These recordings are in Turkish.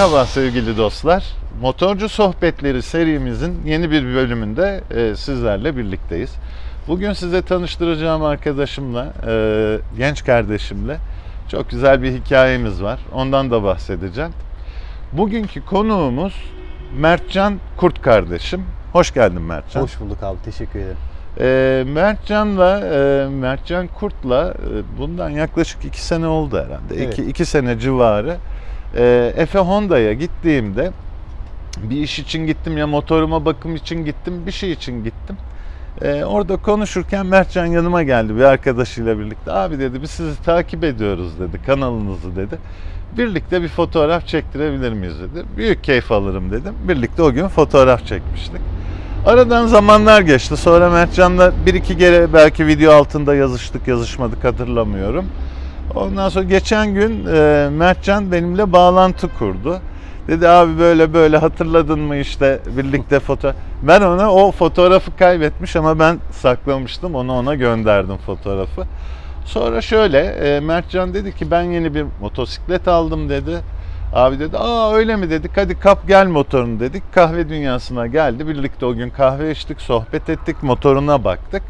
Merhaba sevgili dostlar. Motorcu Sohbetleri serimizin yeni bir bölümünde e, sizlerle birlikteyiz. Bugün size tanıştıracağım arkadaşımla, e, genç kardeşimle çok güzel bir hikayemiz var. Ondan da bahsedeceğim. Bugünkü konuğumuz Mertcan Kurt kardeşim. Hoş geldin Mertcan. Hoş bulduk abi. Teşekkür ederim. E, Mertcan'la, e, Mertcan Kurt'la e, bundan yaklaşık iki sene oldu herhalde. Evet. İki, iki sene civarı. E, Efe Honda'ya gittiğimde bir iş için gittim ya motoruma bakım için gittim, bir şey için gittim. E, orada konuşurken Mertcan yanıma geldi bir arkadaşıyla birlikte. Abi dedi biz sizi takip ediyoruz dedi kanalınızı dedi. Birlikte bir fotoğraf çektirebilir miyiz dedi. Büyük keyif alırım dedim. Birlikte o gün fotoğraf çekmiştik. Aradan zamanlar geçti. Sonra Mertcan'la bir iki kere belki video altında yazıştık yazışmadık hatırlamıyorum. Ondan sonra geçen gün e, Mertcan benimle bağlantı kurdu. Dedi abi böyle böyle hatırladın mı işte birlikte foto. Ben ona o fotoğrafı kaybetmiş ama ben saklamıştım. Onu ona gönderdim fotoğrafı. Sonra şöyle e, Mertcan dedi ki ben yeni bir motosiklet aldım dedi. Abi dedi aa öyle mi dedik hadi kap gel motorunu dedik. Kahve dünyasına geldi. Birlikte o gün kahve içtik, sohbet ettik, motoruna baktık.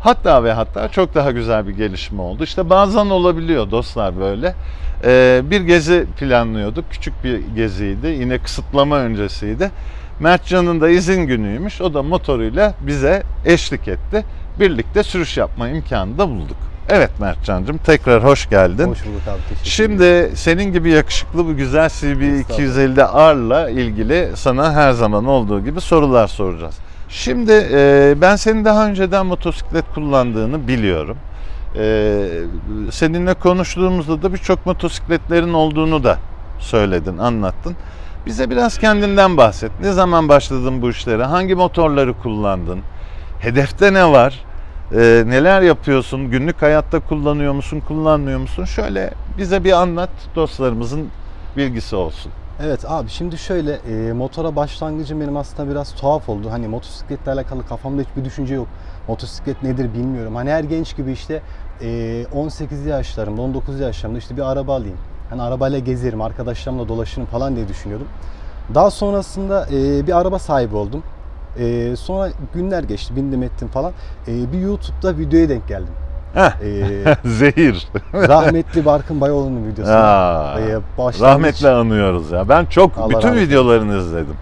Hatta ve hatta çok daha güzel bir gelişme oldu. İşte bazen olabiliyor dostlar böyle. Ee, bir gezi planlıyorduk. Küçük bir geziydi. Yine kısıtlama öncesiydi. Mertcan'ın da izin günüymüş. O da motoruyla bize eşlik etti. Birlikte sürüş yapma imkanı da bulduk. Evet Mertcan'cığım tekrar hoş geldin. Hoş bulduk abi. Teşekkür ederim. Şimdi senin gibi yakışıklı bu güzel CB 250 R'la ilgili sana her zaman olduğu gibi sorular soracağız. Şimdi e, ben senin daha önceden motosiklet kullandığını biliyorum. E, seninle konuştuğumuzda da birçok motosikletlerin olduğunu da söyledin, anlattın. Bize biraz kendinden bahset. Ne zaman başladın bu işlere? Hangi motorları kullandın? Hedefte ne var? E, neler yapıyorsun? Günlük hayatta kullanıyor musun, kullanmıyor musun? Şöyle bize bir anlat, dostlarımızın bilgisi olsun. Evet abi şimdi şöyle e, motora başlangıcım benim aslında biraz tuhaf oldu. Hani motosikletle alakalı kafamda hiçbir düşünce yok. Motosiklet nedir bilmiyorum. Hani her genç gibi işte e, 18 yaşlarımda, 19 yaşlarımda işte bir araba alayım. Hani arabayla gezerim, arkadaşlarımla dolaşırım falan diye düşünüyordum. Daha sonrasında e, bir araba sahibi oldum. E, sonra günler geçti, bindim ettim falan. E, bir YouTube'da videoya denk geldim. E, zehir. rahmetli Barkın Bayoğlu'nun videosu. Aa, Ee, başlangıç- rahmetle anıyoruz ya. Ben çok Allah bütün rahmet videolarını izledim.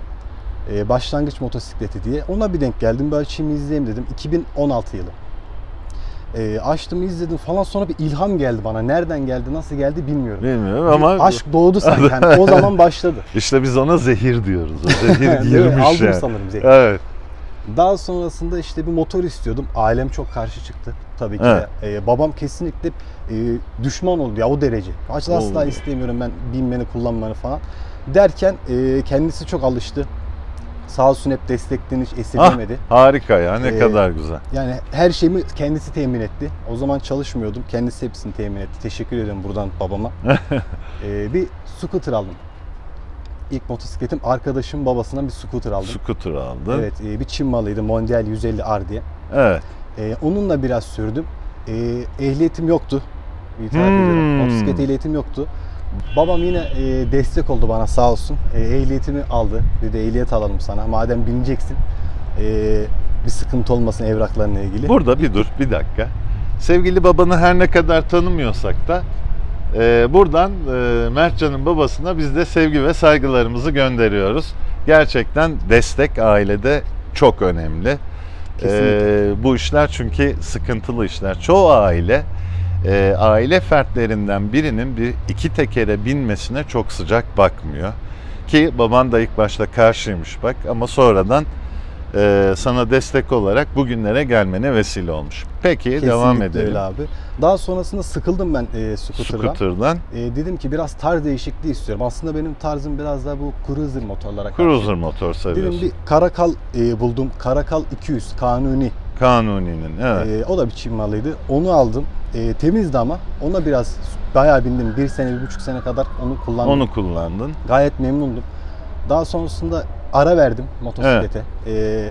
Ee, başlangıç motosikleti diye. Ona bir denk geldim. Bir açayım izleyeyim dedim. 2016 yılı. Ee, açtım izledim falan sonra bir ilham geldi bana. Nereden geldi, nasıl geldi bilmiyorum. Bilmiyorum ama Aşk doğdu sanki. Yani o zaman başladı. işte biz ona zehir diyoruz. O zehir Değil mi? girmiş Aldım yani. sanırım zehri. Evet. Daha sonrasında işte bir motor istiyordum. Ailem çok karşı çıktı tabii ki. Evet. Ee, babam kesinlikle e, düşman oldu ya o derece. Asla, asla istemiyorum ben binmeni kullanmanı falan. Derken e, kendisi çok alıştı. Sağ olsun hep desteklerini hiç Ah, esirgemedi. harika ya ne Ee, kadar güzel. Yani her şeyimi kendisi temin etti. O zaman çalışmıyordum. Kendisi hepsini temin etti. Teşekkür ediyorum buradan babama. Ee, bir scooter aldım. İlk motosikletim arkadaşım babasından bir scooter aldım. Scooter aldın. Evet, e, bir Çin malıydı. Mondial 150 R diye. Evet. Ee, onunla biraz sürdüm. Ee, ehliyetim yoktu. İtiraf Hmm. ediyorum. Motosiklet ehliyetim yoktu. Babam yine e, destek oldu bana sağ olsun. E, ehliyetimi aldı. Dedi ehliyet alalım sana. Madem bineceksin. e, bir sıkıntı olmasın evraklarına ilgili. Burada bir dur bir dakika. Sevgili babanı her ne kadar tanımıyorsak da e, buradan e, Mertcan'ın babasına biz de sevgi ve saygılarımızı gönderiyoruz. Gerçekten destek ailede çok önemli. Kesinlikle. E, bu işler çünkü sıkıntılı işler. Çoğu aile e, aile fertlerinden birinin bir iki tekere binmesine çok sıcak bakmıyor. Ki baban da ilk başta karşıymış bak ama sonradan e, sana destek olarak bugünlere gelmene vesile olmuş. Peki devam Kesinlikle edelim. öyle abi. Daha sonrasında sıkıldım ben e, scooter'dan. Scooter'dan E, dedim ki biraz tarz değişikliği istiyorum. Aslında benim tarzım biraz daha bu cruiser motorlara karşı. cruiser motor Dedim seviyorsun. bir Karakal e, buldum. Karakal 200 kanuni. Kanuni'nin evet. E, o da bir Çin malıydı. Onu aldım. E, temizdi ama ona biraz bayağı bindim. Bir sene, bir buçuk sene kadar onu kullandım. Onu kullandın. Gayet memnundum. Daha sonrasında ara verdim motosiklete. E,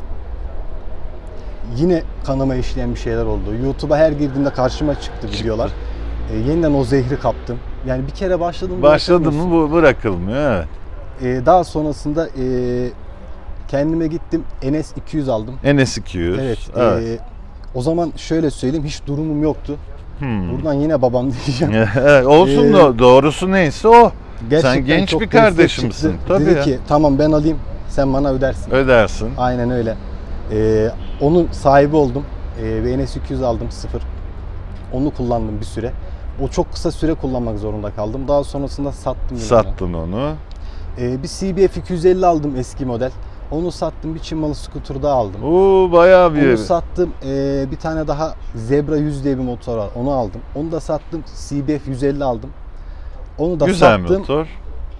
yine kanıma işleyen bir şeyler oldu. YouTube'a her girdiğimde karşıma çıktı videolar. E, yeniden o zehri kaptım. Yani bir kere başladım. Başladın mı bu bırakılmıyor evet. e, daha sonrasında e, kendime gittim NS 200 aldım. NS 200. Evet. evet. e, o zaman şöyle söyleyeyim hiç durumum yoktu. Hmm. Buradan yine babam diyeceğim. Evet, Olsun Ee, da doğrusu neyse o. Sen genç bir kardeşimsin. Tabii Dedi ya. ki tamam ben alayım sen bana ödersin. Ödersin. Aynen öyle. Ee, onun sahibi oldum. Ee, ve NS 200 aldım sıfır. Onu kullandım bir süre. O çok kısa süre kullanmak zorunda kaldım. Daha sonrasında sattım. onu. Sattın onu. Ee, bir CBF 250 aldım eski model. Onu sattım. Bir Çin malı scooter daha aldım. Oo bayağı bir. Onu sattım. Ee, bir tane daha Zebra 100 diye bir motor var. Onu aldım. Onu da sattım. CBF 150 aldım. Onu da Güzel sattım. motor.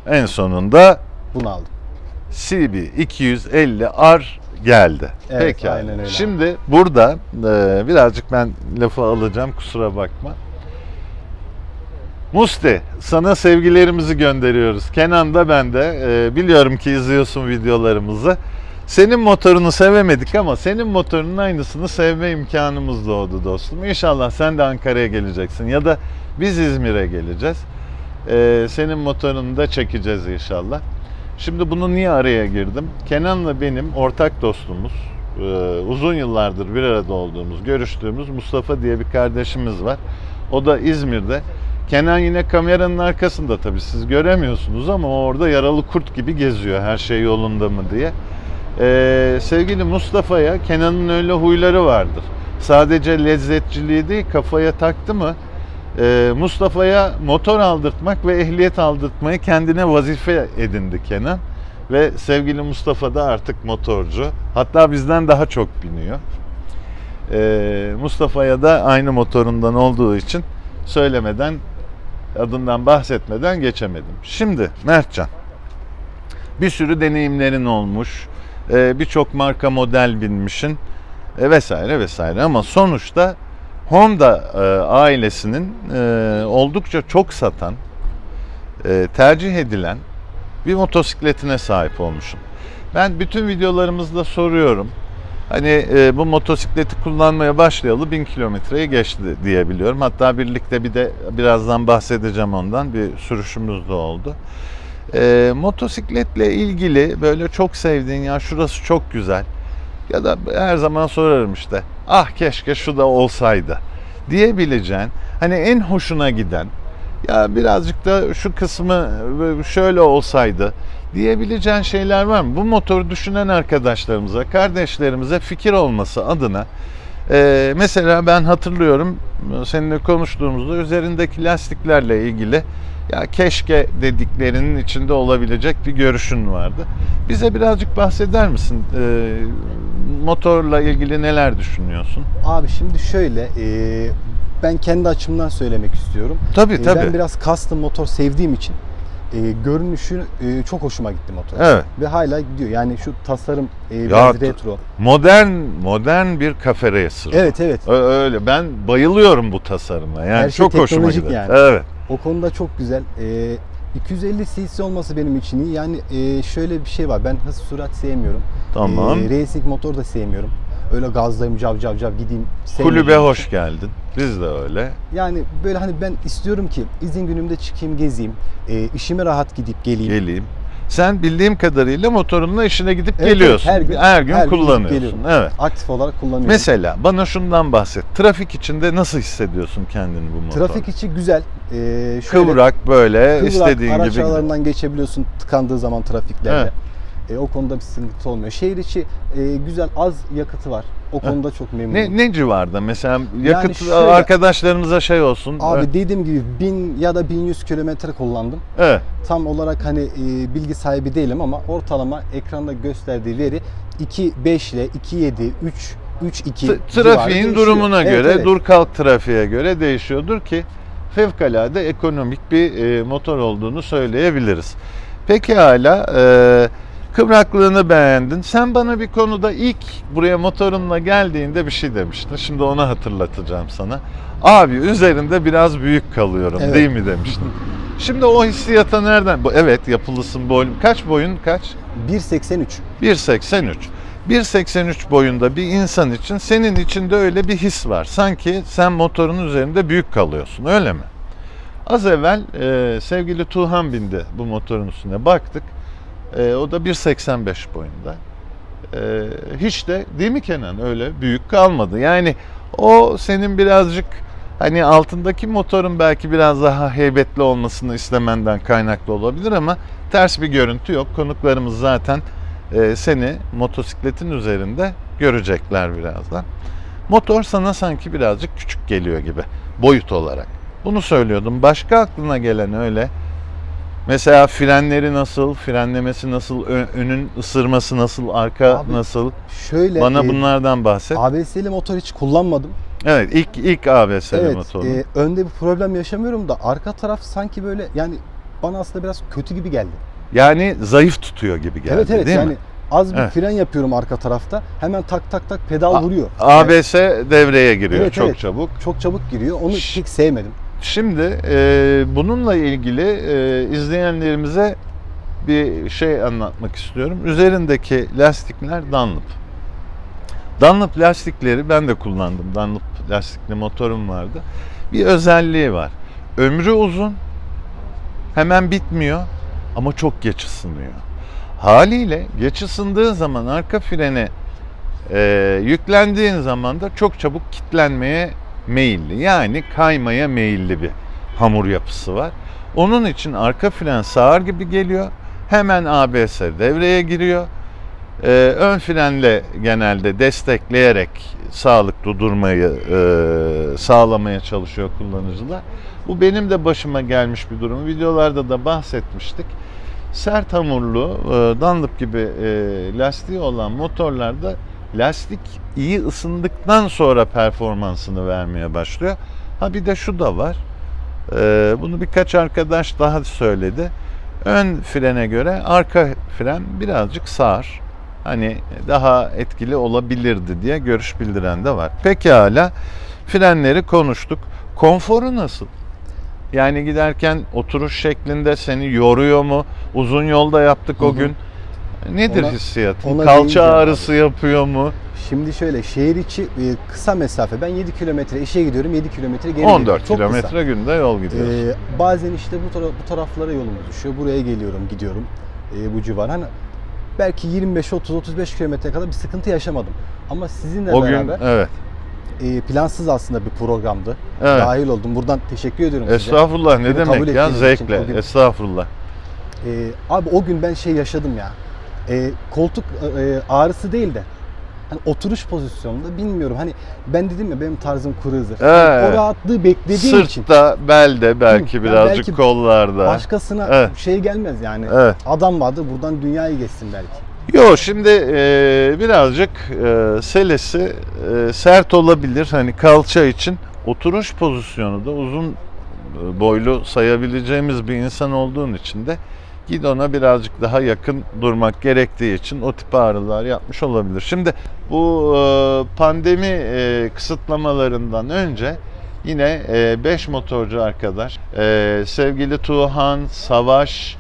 En sonunda Bunu aldım. CB 250R geldi. Evet, Peki. aynen öyle. Şimdi burada e, birazcık ben lafı alacağım kusura bakma. Musti sana sevgilerimizi gönderiyoruz. Kenan da ben de e, biliyorum ki izliyorsun videolarımızı. Senin motorunu sevemedik ama senin motorunun aynısını sevme imkanımız doğdu dostum. İnşallah sen de Ankara'ya geleceksin ya da biz İzmir'e geleceğiz. E, senin motorunu da çekeceğiz inşallah. Şimdi bunu niye araya girdim? Kenan'la benim ortak dostumuz, e, uzun yıllardır bir arada olduğumuz, görüştüğümüz Mustafa diye bir kardeşimiz var. O da İzmir'de. Kenan yine kameranın arkasında tabii siz göremiyorsunuz ama orada yaralı kurt gibi geziyor her şey yolunda mı diye. E, sevgili Mustafa'ya Kenan'ın öyle huyları vardır. Sadece lezzetçiliği değil kafaya taktı mı Mustafa'ya motor aldırtmak ve ehliyet aldırtmayı kendine vazife edindi Kenan. Ve sevgili Mustafa da artık motorcu. Hatta bizden daha çok biniyor. E, Mustafa'ya da aynı motorundan olduğu için söylemeden, adından bahsetmeden geçemedim. Şimdi Mertcan, bir sürü deneyimlerin olmuş. E, Birçok marka model binmişin e, vesaire vesaire ama sonuçta Honda e, ailesinin e, oldukça çok satan, e, tercih edilen bir motosikletine sahip olmuşum. Ben bütün videolarımızda soruyorum. Hani e, bu motosikleti kullanmaya başlayalı 1000 kilometreyi geçti diye biliyorum. Hatta birlikte bir de birazdan bahsedeceğim ondan bir sürüşümüz de oldu. E, motosikletle ilgili böyle çok sevdiğin ya şurası çok güzel ya da her zaman sorarım işte ah keşke şu da olsaydı diyebileceğin hani en hoşuna giden ya birazcık da şu kısmı şöyle olsaydı diyebileceğin şeyler var mı? Bu motoru düşünen arkadaşlarımıza, kardeşlerimize fikir olması adına e, mesela ben hatırlıyorum seninle konuştuğumuzda üzerindeki lastiklerle ilgili ya keşke dediklerinin içinde olabilecek bir görüşün vardı. Bize birazcık bahseder misin? E, motorla ilgili neler düşünüyorsun? Abi şimdi şöyle e, ben kendi açımdan söylemek istiyorum. Tabii E, tabii. Ben biraz custom motor sevdiğim için e, görünüşü e, çok hoşuma gitti motor. Evet. Ve hala gidiyor. Yani şu tasarım e, Ya, retro. Modern modern bir kafe racer. Evet evet. Öyle ben bayılıyorum bu tasarıma. Yani Her şey çok hoşuma gidiyor. yani. Evet. O konuda çok güzel. E, 250 cc olması benim için iyi. Yani e, şöyle bir şey var. Ben hız sürat sevmiyorum. Tamam. E, racing motor da sevmiyorum. Öyle gazlayayım cav cav cav gideyim. Kulübe hoş geldin. Biz de öyle. Yani böyle hani ben istiyorum ki izin günümde çıkayım gezeyim. E, işime rahat gidip geleyim. Geleyim. Sen bildiğim kadarıyla motorunla işine gidip Evet, geliyorsun. her gün- her gün her gün kullanıyorsun. geliyorum. evet. Aktif olarak kullanıyorum. Mesela bana şundan bahset. Trafik içinde nasıl hissediyorsun kendini bu motorda? Trafik içi güzel. Ee, şöyle kıvrak böyle kıvrak, istediğin araç gibi. aralarından geçebiliyorsun tıkandığı zaman trafiklerde. Evet. Ee, o konuda bir sıkıntı olmuyor. Şehir içi e, güzel az yakıtı var. O konuda çok memnunum. Ne, ne civarda mesela yakıt şöyle- arkadaşlarımıza şey olsun. Abi Evet. dediğim gibi 1000 ya da 1100 kilometre kullandım. Evet. Tam olarak hani e, bilgi sahibi değilim ama ortalama ekranda gösterdiği veri 2.5 ile 2.7, 3 3.2 T- civarı trafiğin durumuna Evet, göre, evet. dur kalk trafiğe göre değişiyordur ki fevkalade ekonomik bir e, motor olduğunu söyleyebiliriz. Peki hala e, kıvraklığını beğendin. Sen bana bir konuda ilk buraya motorunla geldiğinde bir şey demiştin. Şimdi onu hatırlatacağım sana. Abi üzerinde biraz büyük kalıyorum Evet. değil mi demiştin. Şimdi o hissiyata nereden? Bu evet yapılısın boyun. Kaç boyun kaç? 1.83. 1.83. 1.83 boyunda bir insan için senin içinde öyle bir his var. Sanki sen motorun üzerinde büyük kalıyorsun öyle mi? Az evvel e, sevgili Tuğhan bindi bu motorun üstüne baktık. E, o da 1.85 boyunda. E, hiç de değil mi Kenan öyle büyük kalmadı. Yani o senin birazcık hani altındaki motorun belki biraz daha heybetli olmasını istemenden kaynaklı olabilir ama ters bir görüntü yok. Konuklarımız zaten e, seni motosikletin üzerinde görecekler birazdan. Motor sana sanki birazcık küçük geliyor gibi boyut olarak. Bunu söylüyordum. Başka aklına gelen öyle. Mesela frenleri nasıl, frenlemesi nasıl, önün ısırması nasıl, arka Abi, nasıl? Şöyle Bana e, bunlardan bahset. ABS'li motor hiç kullanmadım. Evet, ilk ilk ABS'li evet, motor. e, önde bir problem yaşamıyorum da arka taraf sanki böyle yani bana aslında biraz kötü gibi geldi. Yani zayıf tutuyor gibi geldi evet evet değil yani mi? az bir Evet. fren yapıyorum arka tarafta. Hemen tak tak tak pedal A- vuruyor. Yani ABS devreye giriyor Evet, çok evet. çabuk. çok çabuk giriyor. Onu Şş. pek sevmedim. Şimdi e, bununla ilgili e, izleyenlerimize bir şey anlatmak istiyorum. Üzerindeki lastikler Dunlop. Dunlop lastikleri ben de kullandım. Dunlop lastikli motorum vardı. Bir özelliği var. Ömrü uzun, hemen bitmiyor ama çok geç ısınıyor. Haliyle geç ısındığı zaman arka frene e, yüklendiğin zaman da çok çabuk kitlenmeye meyilli. Yani kaymaya meyilli bir hamur yapısı var. Onun için arka fren sağır gibi geliyor. Hemen ABS devreye giriyor. Ee, ön frenle genelde destekleyerek sağlıklı durmayı e, sağlamaya çalışıyor kullanıcılar. Bu benim de başıma gelmiş bir durum. Videolarda da bahsetmiştik. Sert hamurlu, e, Dunlop gibi e, lastiği olan motorlarda lastik iyi ısındıktan sonra performansını vermeye başlıyor. Ha bir de şu da var. Ee, bunu birkaç arkadaş daha söyledi. Ön frene göre arka fren birazcık sağır. Hani daha etkili olabilirdi diye görüş bildiren de var. Pekala frenleri konuştuk. Konforu nasıl? Yani giderken oturuş şeklinde seni yoruyor mu? Uzun yolda yaptık Hı o hı. gün. Nedir Ona- hissiyatın? ona Kalça ağrısı yapıyor mu? Şimdi şöyle şehir içi e, kısa mesafe. Ben 7 kilometre işe gidiyorum. 7 kilometre geri 14 geliyorum. Çok kısa. kilometre günde yol gidiyorsun. Ee, bazen işte bu, tara- bu taraflara yolumuz düşüyor. Buraya geliyorum, gidiyorum. Ee, bu civar. Hani belki 25 30 35 kilometre kadar bir sıkıntı yaşamadım. Ama sizinle o gün beraber evet. e, plansız aslında bir programdı. Evet. Dahil oldum. Buradan teşekkür ediyorum size. Estağfurullah ne Beni kabul demek ya zevkle. Estağfurullah. Ee, abi o gün ben şey yaşadım ya. Ee, koltuk e, ağrısı değil de hani oturuş pozisyonunda bilmiyorum. Hani ben dedim ya benim tarzım cruiser. Hani Evet. o rahatlığı beklediğim için Sırtta, belde belki Hı, birazcık belki kollarda. başkasına Evet. şey gelmez yani. Evet. Adam vardı buradan dünyayı geçsin belki. Yo şimdi e, birazcık e, selesi e, sert olabilir hani kalça için oturuş pozisyonu da uzun e, boylu sayabileceğimiz bir insan olduğun için de gidona birazcık daha yakın durmak gerektiği için o tip ağrılar yapmış olabilir. Şimdi bu e, pandemi e, kısıtlamalarından önce yine 5 motorcu arkadaş e, sevgili Tuğhan, Savaş,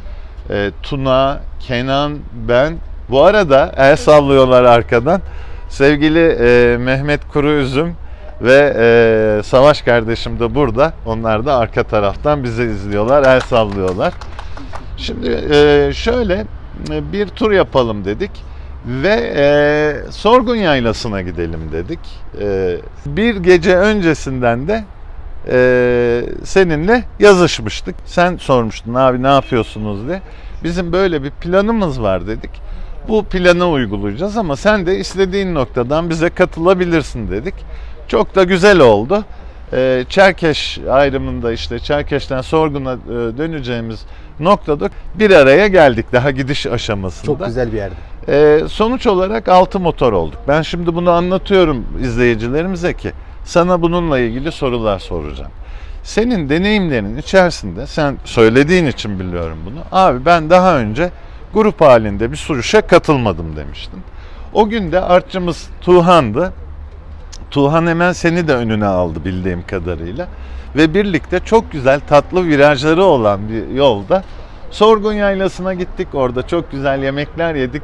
e, Tuna, Kenan, ben bu arada el sallıyorlar arkadan. Sevgili e, Mehmet Kuru Üzüm ve e, Savaş kardeşim de burada. Onlar da arka taraftan bizi izliyorlar, el sallıyorlar. Şimdi e, şöyle e, bir tur yapalım dedik ve e, Sorgun Yaylası'na gidelim dedik. E, bir gece öncesinden de e, seninle yazışmıştık. Sen sormuştun abi ne yapıyorsunuz diye. Bizim böyle bir planımız var dedik. Bu planı uygulayacağız ama sen de istediğin noktadan bize katılabilirsin dedik. Çok da güzel oldu. Ee, Çerkeş ayrımında işte Çerkeş'ten Sorgun'a e, döneceğimiz noktada bir araya geldik daha gidiş aşamasında. Çok güzel bir yerdi. Ee, sonuç olarak 6 motor olduk. Ben şimdi bunu anlatıyorum izleyicilerimize ki sana bununla ilgili sorular soracağım. Senin deneyimlerinin içerisinde sen söylediğin için biliyorum bunu. Abi ben daha önce grup halinde bir sürüşe katılmadım demiştin. O gün de artçımız Tuğhan'dı. Tuğhan hemen seni de önüne aldı bildiğim kadarıyla. Ve birlikte çok güzel tatlı virajları olan bir yolda Sorgun Yaylası'na gittik. Orada çok güzel yemekler yedik.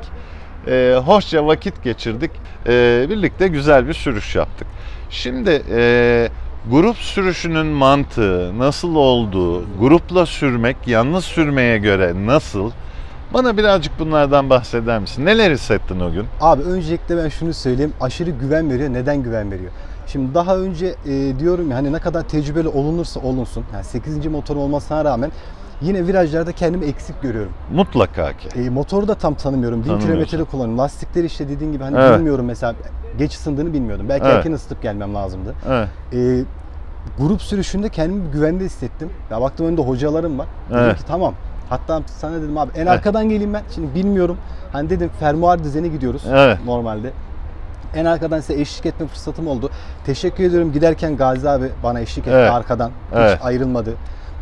Ee, hoşça vakit geçirdik. Ee, birlikte güzel bir sürüş yaptık. Şimdi e, grup sürüşünün mantığı nasıl olduğu, grupla sürmek yalnız sürmeye göre nasıl Bana birazcık bunlardan bahseder misin? Neler hissettin o gün? Abi öncelikle ben şunu söyleyeyim. Aşırı güven veriyor. Neden güven veriyor? Şimdi daha önce e, diyorum ya hani ne kadar tecrübeli olunursa olunsun. Yani 8. motor olmasına rağmen yine virajlarda kendimi eksik görüyorum. Mutlaka ki. E, motoru da tam tanımıyorum. 1000 Tanımıyorsun. kilometrede kullanıyorum. Lastikleri işte dediğin gibi hani Evet. bilmiyorum mesela. Geç ısındığını bilmiyordum. Belki Evet. erken ısıtıp gelmem lazımdı. Evet. E, grup sürüşünde kendimi güvende hissettim. Ya baktım önümde hocalarım var. Dedim Evet. ki tamam. Hatta sana dedim abi en arkadan geleyim ben. Şimdi bilmiyorum. Hani dedim fermuar düzene gidiyoruz Evet. normalde. En arkadan size eşlik etme fırsatım oldu. Teşekkür ediyorum. Giderken Gazi abi bana eşlik etti Evet. arkadan. Evet. Hiç ayrılmadı.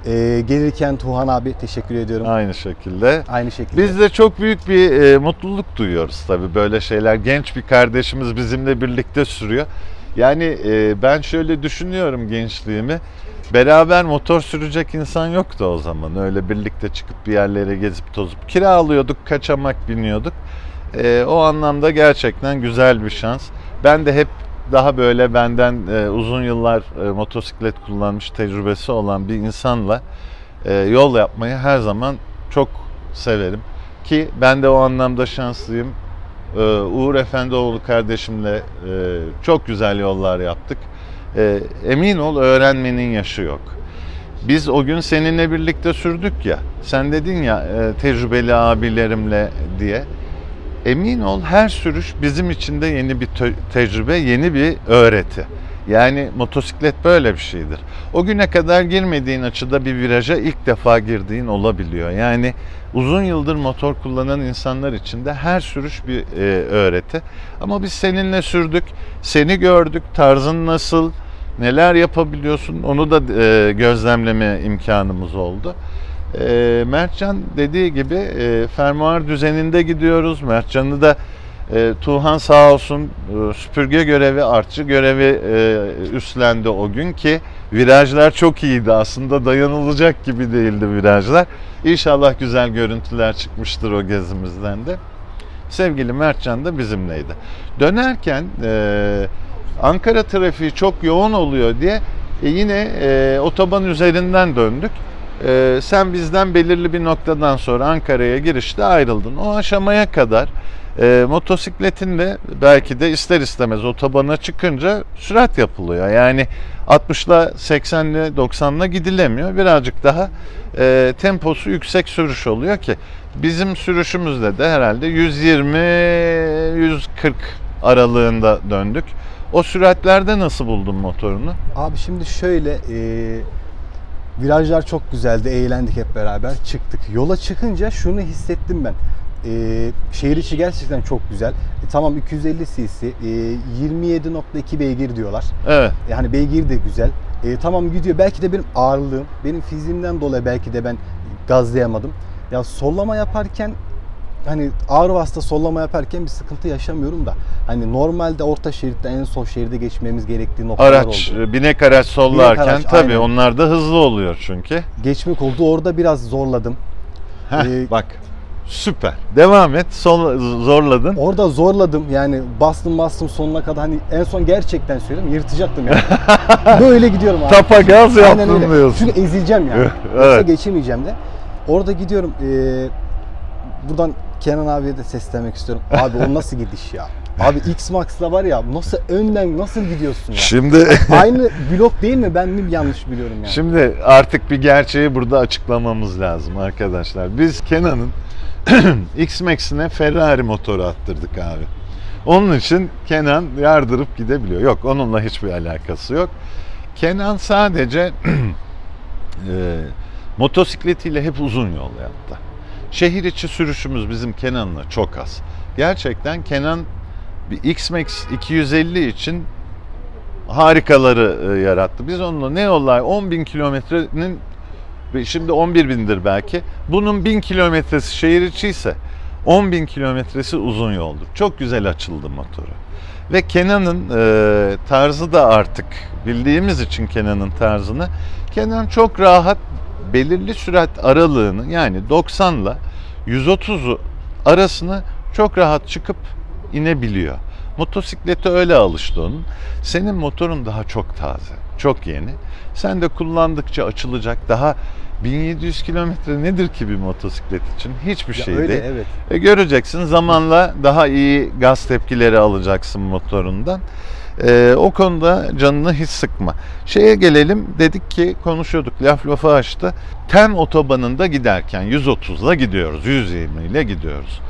Ee, gelirken Tuhan abi teşekkür ediyorum. Aynı şekilde. Aynı şekilde. Biz de çok büyük bir e, mutluluk duyuyoruz tabii böyle şeyler. Genç bir kardeşimiz bizimle birlikte sürüyor. Yani e, ben şöyle düşünüyorum gençliğimi. Beraber motor sürecek insan yoktu o zaman. Öyle birlikte çıkıp bir yerlere gezip tozup kiralıyorduk, kaçamak biniyorduk. E, o anlamda gerçekten güzel bir şans. Ben de hep daha böyle benden e, uzun yıllar e, motosiklet kullanmış tecrübesi olan bir insanla e, yol yapmayı her zaman çok severim. Ki ben de o anlamda şanslıyım. Ee, Uğur Efendioğlu kardeşimle e, çok güzel yollar yaptık. E, Emin ol öğrenmenin yaşı yok. Biz o gün seninle birlikte sürdük ya. Sen dedin ya e, tecrübeli abilerimle diye. Emin ol her sürüş bizim için de yeni bir te- tecrübe, yeni bir öğreti. Yani motosiklet böyle bir şeydir. O güne kadar girmediğin açıda bir viraja ilk defa girdiğin olabiliyor. Yani uzun yıldır motor kullanan insanlar için de her sürüş bir e, öğreti. Ama biz seninle sürdük, seni gördük, tarzın nasıl, neler yapabiliyorsun onu da e, gözlemleme imkanımız oldu. E, Mertcan dediği gibi e, fermuar düzeninde gidiyoruz. Mertcan'ı da e, Tuğhan sağ olsun e, süpürge görevi, artçı görevi e, üstlendi o gün ki virajlar çok iyiydi. Aslında dayanılacak gibi değildi virajlar. İnşallah güzel görüntüler çıkmıştır o gezimizden de. Sevgili Mertcan da bizimleydi. Dönerken e, Ankara trafiği çok yoğun oluyor diye e, yine e, otoban üzerinden döndük. E, sen bizden belirli bir noktadan sonra Ankara'ya girişte ayrıldın. O aşamaya kadar e, motosikletinle belki de ister istemez otobana çıkınca sürat yapılıyor. Yani 60'la 80'le 90'la gidilemiyor. Birazcık daha e, temposu yüksek sürüş oluyor ki bizim sürüşümüzde de herhalde 120-140 aralığında döndük. O süratlerde nasıl buldun motorunu? Abi şimdi şöyle e, virajlar çok güzeldi. Eğlendik hep beraber. Çıktık. Yola çıkınca şunu hissettim ben. E, şehir içi gerçekten çok güzel. E, tamam 250 cc, e, 27.2 beygir diyorlar. Evet. Yani beygir de güzel. E, tamam gidiyor. Belki de benim ağırlığım, benim fiziğimden dolayı belki de ben gazlayamadım. Ya sollama yaparken hani ağır vasıta sollama yaparken bir sıkıntı yaşamıyorum da hani normalde orta şeritte en sol şeride geçmemiz gerektiği noktalar Araç, oldu. binek araç sollarken araç, tabii aynen. onlar da hızlı oluyor çünkü. Geçmek oldu. Orada biraz zorladım. Heh, Ee, bak süper. Devam et. Sol, zorladın. Orada zorladım. Yani bastım bastım sonuna kadar hani en son gerçekten söylüyorum yırtacaktım yani. Böyle gidiyorum abi. Tapa gaz yaptın öyle. diyorsun. Çünkü ezileceğim yani. Evet. Yoksa geçemeyeceğim de. Orada gidiyorum. Ee, buradan Kenan abiye de seslenmek istiyorum. Abi o nasıl gidiş ya? Abi X-Max'la var ya nasıl önden nasıl gidiyorsun ya? Şimdi Aynı blok değil mi? Ben mi yanlış biliyorum yani? Şimdi artık bir gerçeği burada açıklamamız lazım arkadaşlar. Biz Kenan'ın X-Max'ine Ferrari motoru attırdık abi. Onun için Kenan yardırıp gidebiliyor. Yok onunla hiçbir alakası yok. Kenan sadece e, motosikletiyle hep uzun yol yaptı. Şehir içi sürüşümüz bizim Kenan'la çok az. Gerçekten Kenan bir X-Max 250 için harikaları e, yarattı. Biz onunla ne yollar 10 bin kilometrenin şimdi 11 bindir belki. Bunun 1000 kilometresi şehir içi ise 10 bin kilometresi uzun yoldur. Çok güzel açıldı motoru. Ve Kenan'ın e, tarzı da artık bildiğimiz için Kenan'ın tarzını Kenan çok rahat belirli sürat aralığını yani 90 ile 130 arasını çok rahat çıkıp inebiliyor. Motosiklete öyle alıştı onun. Senin motorun daha çok taze, çok yeni. Sen de kullandıkça açılacak, daha 1700 kilometre nedir ki bir motosiklet için? Hiçbir Ya şey öyle değil. evet. E, göreceksin zamanla daha iyi gaz tepkileri alacaksın motorundan. E, o konuda canını hiç sıkma. Şeye gelelim dedik ki konuşuyorduk laf lafı açtı. Tem otobanında giderken 130'la gidiyoruz 120 ile gidiyoruz.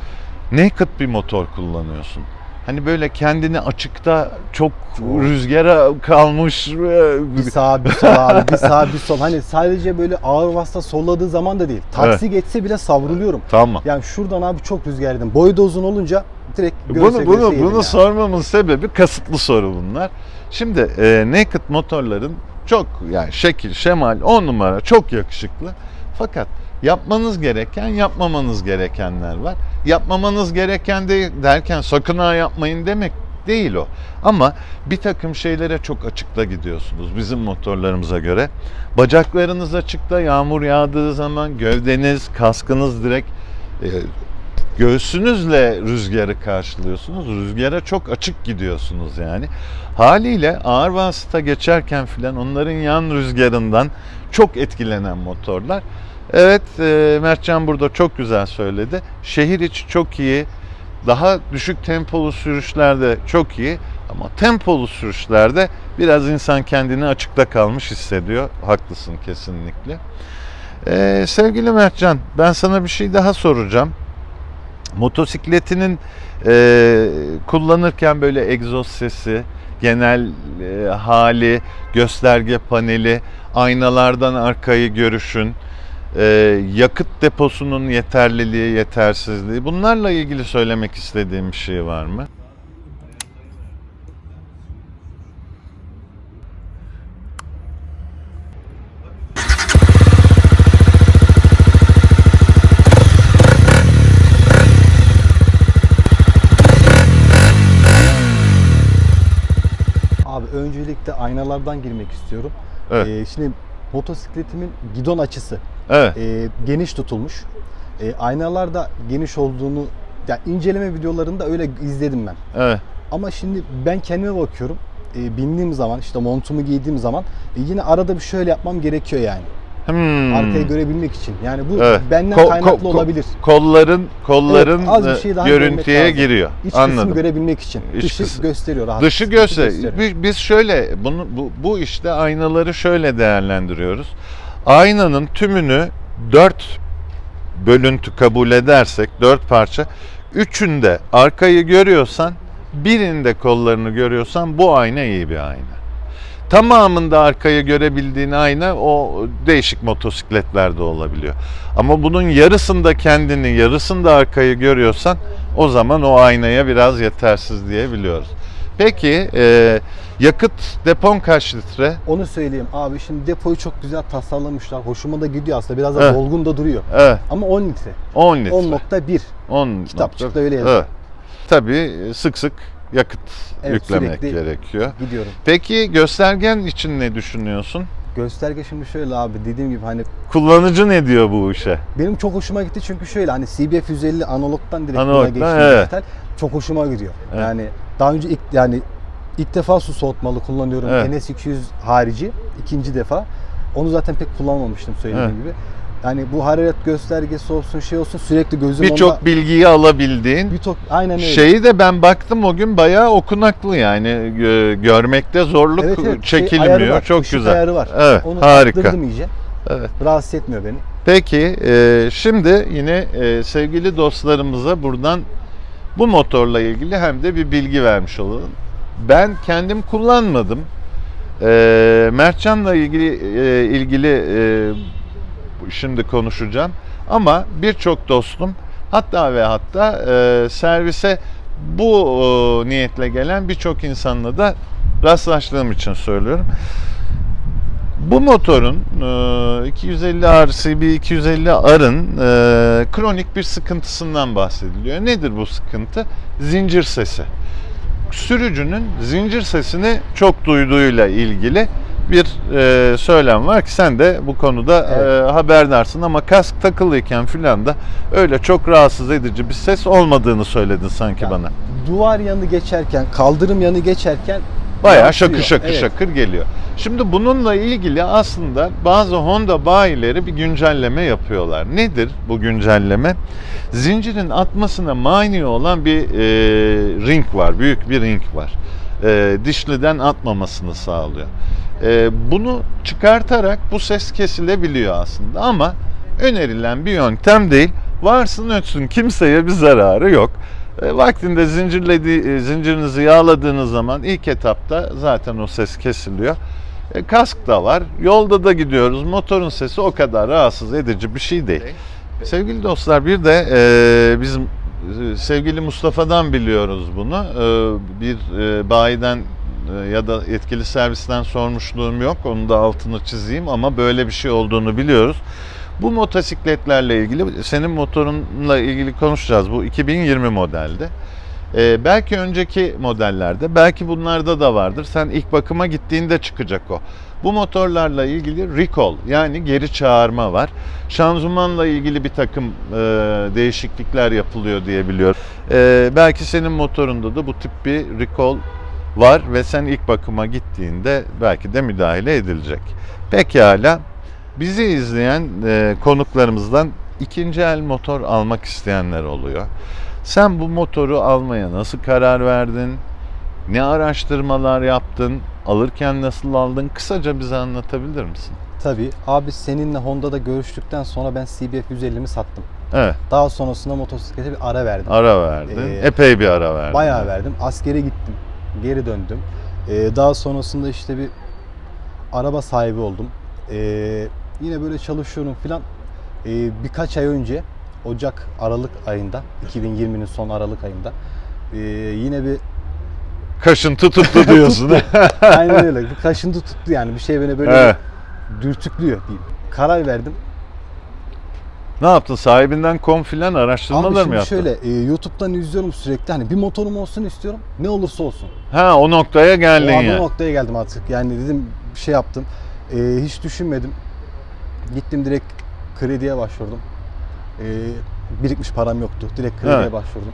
Naked bir motor kullanıyorsun. Hani böyle kendini açıkta çok Çok. rüzgara kalmış e, Bir sağ bir sol abi bir sağ bir sol. Hani sadece böyle ağır vasıta solladığı zaman da değil. Taksi geçse bile savruluyorum. Tamam. Yani şuradan abi çok rüzgar yedim. Boyu da uzun olunca direkt göğse Bunu bunu bunu yani. sormamın sebebi kasıtlı soru bunlar. Şimdi e, naked motorların çok yani şekil, şemal, on numara çok yakışıklı. Fakat yapmanız gereken, yapmamanız gerekenler var. Yapmamanız gereken de derken sakın ha yapmayın demek değil o. Ama bir takım şeylere çok açıkta gidiyorsunuz bizim motorlarımıza göre. Bacaklarınız açıkta, yağmur yağdığı zaman gövdeniz, kaskınız direkt e, göğsünüzle rüzgarı karşılıyorsunuz. Rüzgara çok açık gidiyorsunuz yani. Haliyle ağır vasıta geçerken filan onların yan rüzgarından çok etkilenen motorlar. Evet e, Mertcan burada çok güzel söyledi. Şehir içi çok iyi. Daha düşük tempolu sürüşlerde çok iyi. Ama tempolu sürüşlerde biraz insan kendini açıkta kalmış hissediyor. Haklısın kesinlikle. Ee, sevgili Mertcan ben sana bir şey daha soracağım motosikletinin e, kullanırken böyle egzoz sesi, genel e, hali, gösterge paneli, aynalardan arkayı görüşün, e, yakıt deposunun yeterliliği, yetersizliği bunlarla ilgili söylemek istediğim bir şey var mı? Abi öncelikle aynalardan girmek istiyorum. Evet. Ee, şimdi motosikletimin gidon açısı Evet. e, geniş tutulmuş. E, aynalar da geniş olduğunu yani inceleme videolarında öyle izledim ben. Evet. Ama şimdi ben kendime bakıyorum. E, bindiğim zaman işte montumu giydiğim zaman e, yine arada bir şöyle yapmam gerekiyor yani. Hmm. Arkayı görebilmek için. Yani bu Evet. benden Ko- kaynaklı ko- olabilir. Kolların kolların Evet, az bir e, şey daha görüntüye giriyor. İç Anladım. kısmı görebilmek için. İç Dışı kısmı. gösteriyor. rahat Dışı gösteriyor. Biz, biz şöyle bunu bu, bu işte aynaları şöyle değerlendiriyoruz. Aynanın tümünü dört bölüntü kabul edersek dört parça üçünde arkayı görüyorsan birinde kollarını görüyorsan bu ayna iyi bir ayna. Tamamında arkayı görebildiğin ayna o değişik motosikletlerde olabiliyor. Ama bunun yarısında kendini, yarısında arkayı görüyorsan o zaman o aynaya biraz yetersiz diyebiliyoruz. Peki e, yakıt depon kaç litre? Onu söyleyeyim. Abi şimdi depoyu çok güzel tasarlamışlar. Hoşuma da gidiyor aslında. Biraz da Evet. dolgun da duruyor. Evet, Ama 10 litre. 10 litre. 10.1. 10 Kitapçıkta öyle yazıyor. Evet. Tabii sık sık yakıt Evet, yüklemek gerekiyor. Gidiyorum. Peki göstergen için ne düşünüyorsun? Gösterge şimdi şöyle abi dediğim gibi hani Kullanıcı ne diyor bu işe? benim çok hoşuma gitti çünkü şöyle hani CBF 150 analogdan direkt buna Analogdan, geçti evet. dijital. Çok hoşuma gidiyor. Evet. Yani daha önce ilk yani ilk defa su soğutmalı kullanıyorum. Evet. NS200 harici ikinci defa. Onu zaten pek kullanmamıştım söylediğim Evet. gibi. Yani bu hararet göstergesi olsun şey olsun sürekli gözüm Birçok onda. bilgiyi alabildiğin. Birçok aynen öyle. Şeyi de ben baktım o gün bayağı okunaklı yani Gö- görmekte zorluk Evet, evet. Şey, çekilmiyor. var, Çok ışık güzel. ayarı var. Evet, Onu harika. iyice. Evet. Rahatsız etmiyor beni. Peki e, şimdi yine e, sevgili dostlarımıza buradan bu motorla ilgili hem de bir bilgi vermiş olalım. Ben kendim kullanmadım. E, Mertcan'la ilgili e, ilgili e, şimdi konuşacağım. Ama birçok dostum hatta ve hatta e, servise bu e, niyetle gelen birçok insanla da rastlaştığım için söylüyorum. Bu motorun e, 250 R CB 250 R'ın e, kronik bir sıkıntısından bahsediliyor. Nedir bu sıkıntı? Zincir sesi. Sürücünün zincir sesini çok duyduğuyla ilgili bir e, söylem var ki sen de bu konuda Evet. e, haberdarsın ama kask takılıyken filan da öyle çok rahatsız edici bir ses olmadığını söyledin sanki Ya, bana. Duvar yanı geçerken, kaldırım yanı geçerken Bayağı şakır şakır evet. şakır geliyor. Şimdi bununla ilgili aslında bazı Honda bayileri bir güncelleme yapıyorlar. Nedir bu güncelleme? Zincirin atmasına mani olan bir e, ring var, büyük bir ring var. E, dişliden atmamasını sağlıyor. E, bunu çıkartarak bu ses kesilebiliyor aslında ama önerilen bir yöntem değil. Varsın ötsün kimseye bir zararı yok. E, vaktinde zincirledi, e, zincirinizi yağladığınız zaman ilk etapta zaten o ses kesiliyor. E, kask da var. Yolda da gidiyoruz. Motorun sesi o kadar rahatsız edici bir şey değil. Sevgili dostlar bir de e, bizim e, sevgili Mustafa'dan biliyoruz bunu. E, bir e, bayiden ya da yetkili servisten sormuşluğum yok. Onu da altını çizeyim ama böyle bir şey olduğunu biliyoruz. Bu motosikletlerle ilgili senin motorunla ilgili konuşacağız. Bu 2020 modelde. Ee, belki önceki modellerde, belki bunlarda da vardır. Sen ilk bakıma gittiğinde çıkacak o. Bu motorlarla ilgili recall yani geri çağırma var. Şanzımanla ilgili bir takım e, değişiklikler yapılıyor diye biliyorum. Ee, belki senin motorunda da bu tip bir recall var ve sen ilk bakıma gittiğinde belki de müdahale edilecek. Pekala. Bizi izleyen e, konuklarımızdan ikinci el motor almak isteyenler oluyor. Sen bu motoru almaya nasıl karar verdin? Ne araştırmalar yaptın? Alırken nasıl aldın? Kısaca bize anlatabilir misin? Tabii. Abi seninle Honda'da görüştükten sonra ben CBF 150'mi sattım. Evet, Daha sonrasında motosiklete bir ara verdim. ara verdin. Ee, Epey bir ara verdin. Bayağı verdim. Askere gittim. Geri döndüm. Ee, daha sonrasında işte bir araba sahibi oldum. Ee, yine böyle çalışıyorum filan. Ee, birkaç ay önce Ocak Aralık ayında 2020'nin son Aralık ayında ee, yine bir Kaşıntı tuttu diyorsun. aynen öyle bir kaşıntı tuttu yani bir şey beni böyle Evet. dürtüklüyor diyeyim. Karar verdim. Ne yaptın? Sahibinden kom filan Abi araştırmalar mı yaptın? şöyle e, YouTube'dan izliyorum sürekli hani bir motorum olsun istiyorum ne olursa olsun. Ha o noktaya geldin O ya. o noktaya geldim artık. Yani dedim bir şey yaptım. Ee, hiç düşünmedim. Gittim direkt krediye başvurdum. Ee, birikmiş param yoktu. Direkt krediye Evet. başvurdum.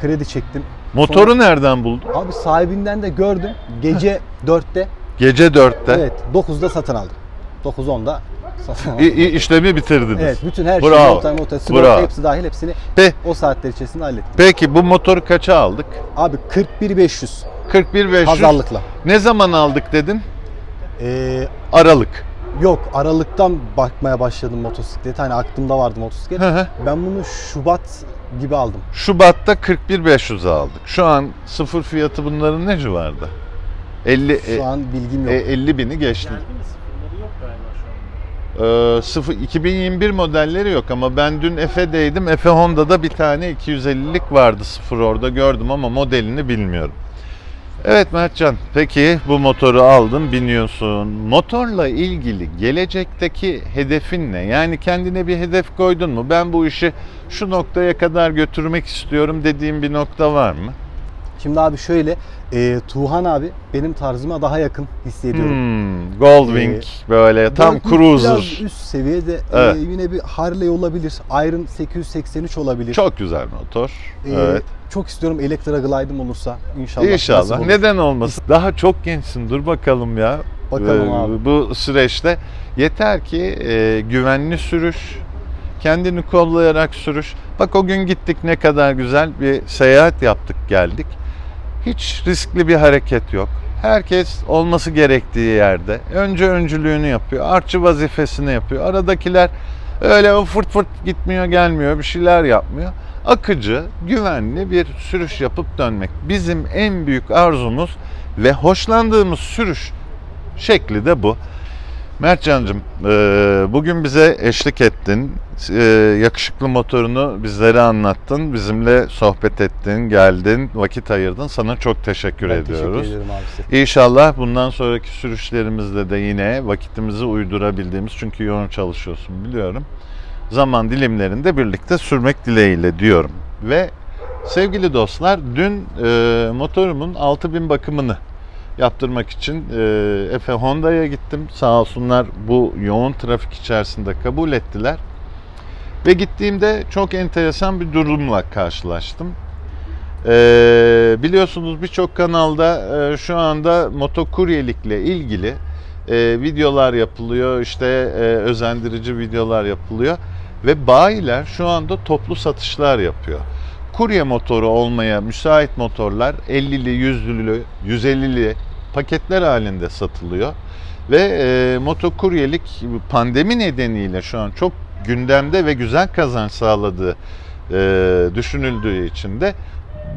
Kredi çektim. Motoru nereden buldun? Abi sahibinden de gördüm. Gece 4'te. Gece 4'te. Evet 9'da satın aldım. 9-10'da satın. İ- i- işlemi bitirdiniz. Evet bütün her şeyi Bravo. motor, motor, Bravo. sigorta hepsi dahil hepsini Pe- o saatler içerisinde hallettim. Peki bu motoru kaça aldık? Abi 41.500 41500. pazarlıkla. Ne zaman aldık dedin? Ee, Aralık. Yok Aralık'tan bakmaya başladım motosiklete. Hani aklımda vardı motosiklet. Hı hı. ben bunu Şubat gibi aldım. Şubat'ta 41500 aldık. Şu an sıfır fiyatı bunların ne civarda? 50 Şu an bilgim e, yok. 50 bini geçti. Geldi mi sıfırları yok galiba şu an. Ee, sıfır 2021 modelleri yok ama ben dün Efe'deydim. Efe Honda'da bir tane 250'lik vardı sıfır orada gördüm ama modelini bilmiyorum. Evet Mertcan, peki bu motoru aldın, biniyorsun. Motorla ilgili gelecekteki hedefin ne? Yani kendine bir hedef koydun mu? Ben bu işi şu noktaya kadar götürmek istiyorum dediğin bir nokta var mı? Şimdi abi şöyle e, Tuğhan abi benim tarzıma daha yakın hissediyorum. Hmm, Goldwing Ee, böyle tam cruiser. Biraz üst seviyede e, Evet. yine bir Harley olabilir. Iron 883 olabilir. Çok güzel motor. E, evet. Çok istiyorum Elektra Glide'ım olursa inşallah. İnşallah. Neden olmasın? Daha çok gençsin. Dur bakalım ya. Bakalım Ee, abi. Bu süreçte yeter ki e, güvenli sürüş, kendini kollayarak sürüş. Bak o gün gittik ne kadar güzel bir seyahat yaptık geldik. Hiç riskli bir hareket yok. Herkes olması gerektiği yerde. Önce öncülüğünü yapıyor. Artçı vazifesini yapıyor. Aradakiler öyle o fırt fırt gitmiyor gelmiyor bir şeyler yapmıyor. Akıcı, güvenli bir sürüş yapıp dönmek. Bizim en büyük arzumuz ve hoşlandığımız sürüş şekli de bu. Mertcan'cığım e, bugün bize eşlik ettin. E, Yakışıklı motorunu bizlere anlattın. Bizimle sohbet ettin, geldin, vakit ayırdın. Sana çok teşekkür Ben ediyoruz. teşekkür ediyorum abi. İnşallah bundan sonraki sürüşlerimizde de yine vakitimizi uydurabildiğimiz çünkü yoğun çalışıyorsun biliyorum. Zaman dilimlerinde birlikte sürmek dileğiyle diyorum. Ve sevgili dostlar dün e, motorumun 6000 bakımını yaptırmak için e, Efe Honda'ya gittim. Sağ olsunlar bu yoğun trafik içerisinde kabul ettiler. Ve gittiğimde çok enteresan bir durumla karşılaştım. Ee, biliyorsunuz birçok kanalda e, şu anda motokuryelikle ilgili e, videolar yapılıyor, işte e, özendirici videolar yapılıyor ve bayiler şu anda toplu satışlar yapıyor. Kurye motoru olmaya müsait motorlar 50'li, 100'lü, 150'li paketler halinde satılıyor. Ve e, motokuryelik pandemi nedeniyle şu an çok gündemde ve güzel kazanç sağladığı e, düşünüldüğü için de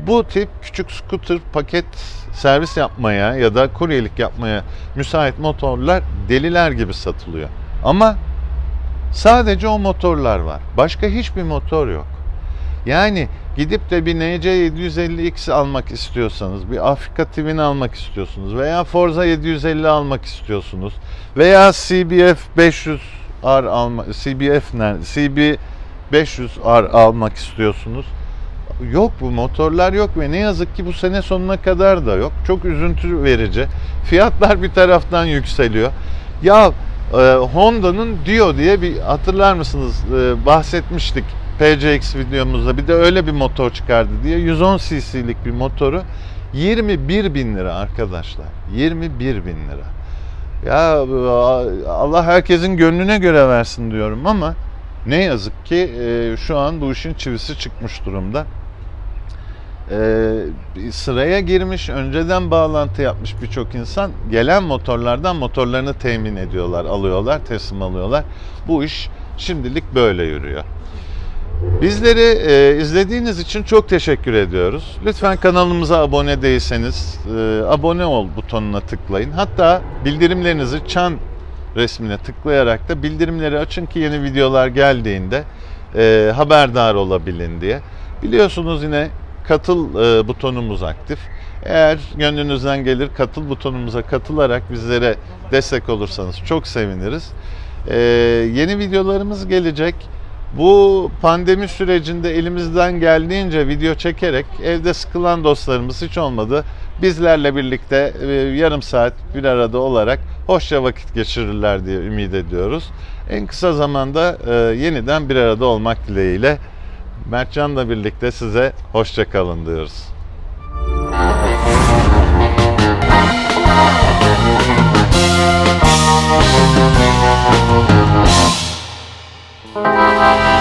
bu tip küçük scooter paket servis yapmaya ya da kuryelik yapmaya müsait motorlar deliler gibi satılıyor. Ama sadece o motorlar var. Başka hiçbir motor yok. Yani gidip de bir NC750X almak istiyorsanız, bir Afrika Twin almak istiyorsunuz veya Forza 750 almak istiyorsunuz veya CBF 500R alma CBF ne? CB 500R almak istiyorsunuz. Yok bu motorlar yok ve ne yazık ki bu sene sonuna kadar da yok. Çok üzüntü verici. Fiyatlar bir taraftan yükseliyor. Ya e, Honda'nın Dio diye bir hatırlar mısınız e, bahsetmiştik PCX videomuzda bir de öyle bir motor çıkardı diye 110 cc'lik bir motoru 21 bin lira arkadaşlar 21 bin lira ya Allah herkesin gönlüne göre versin diyorum ama ne yazık ki e, şu an bu işin çivisi çıkmış durumda e, sıraya girmiş, önceden bağlantı yapmış birçok insan gelen motorlardan motorlarını temin ediyorlar, alıyorlar, teslim alıyorlar. Bu iş şimdilik böyle yürüyor. Bizleri e, izlediğiniz için çok teşekkür ediyoruz. Lütfen kanalımıza abone değilseniz e, abone ol butonuna tıklayın. Hatta bildirimlerinizi çan resmine tıklayarak da bildirimleri açın ki yeni videolar geldiğinde e, haberdar olabilin diye. Biliyorsunuz yine katıl e, butonumuz aktif. Eğer gönlünüzden gelir katıl butonumuza katılarak bizlere destek olursanız çok seviniriz. E, yeni videolarımız gelecek. Bu pandemi sürecinde elimizden geldiğince video çekerek evde sıkılan dostlarımız hiç olmadı. Bizlerle birlikte e, yarım saat bir arada olarak hoşça vakit geçirirler diye ümit ediyoruz. En kısa zamanda e, yeniden bir arada olmak dileğiyle Mertcan'la birlikte size hoşça kalın diyoruz. Müzik Música